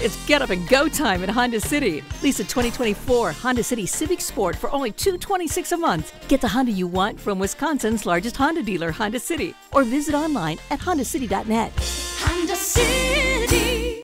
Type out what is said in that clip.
It's get up and go time at Honda City. Lease a 2024 Honda City Civic Sport for only $226 a month. Get the Honda you want from Wisconsin's largest Honda dealer, Honda City, or visit online at hondacity.net.